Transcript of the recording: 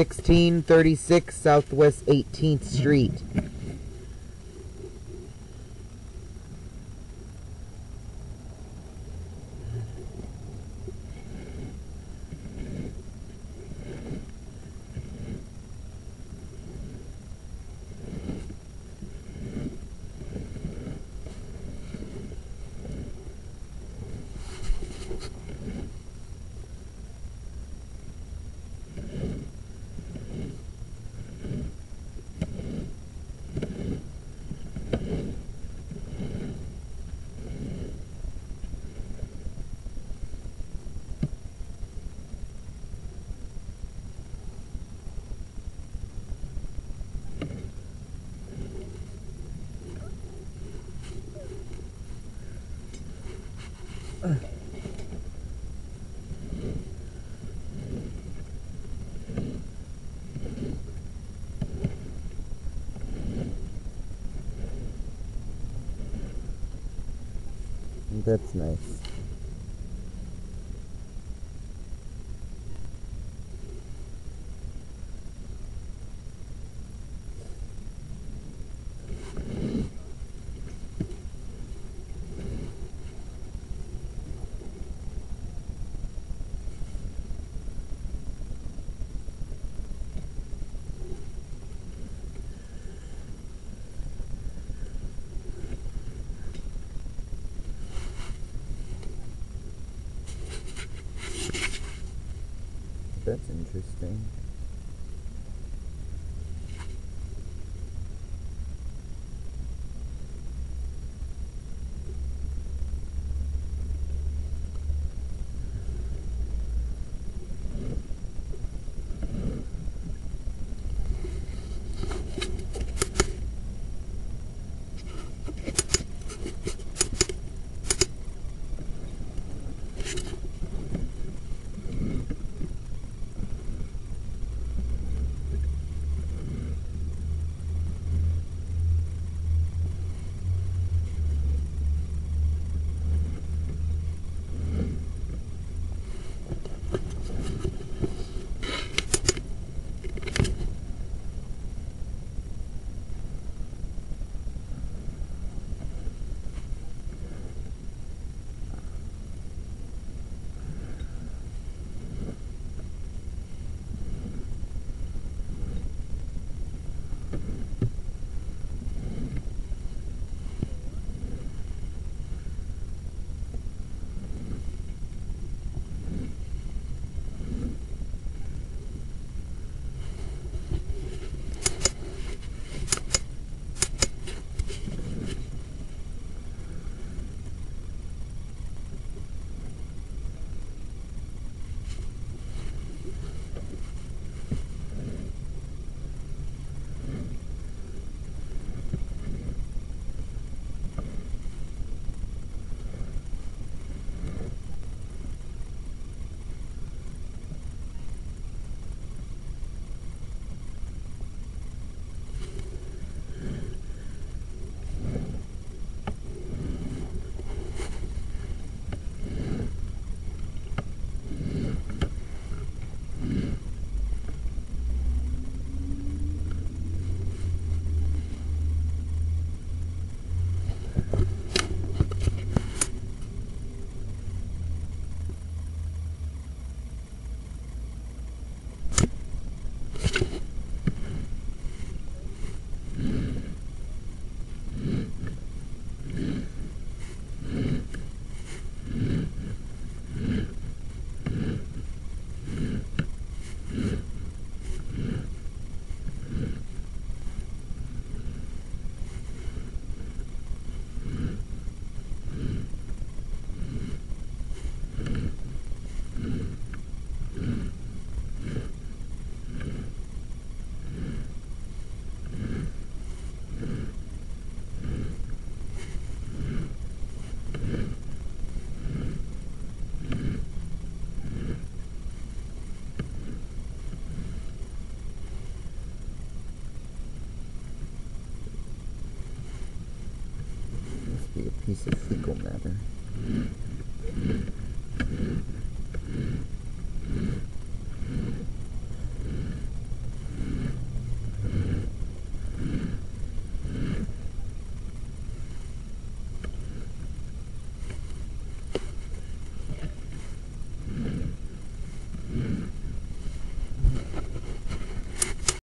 1636 Southwest 18th Street. That's nice. That's interesting. is a legal matter.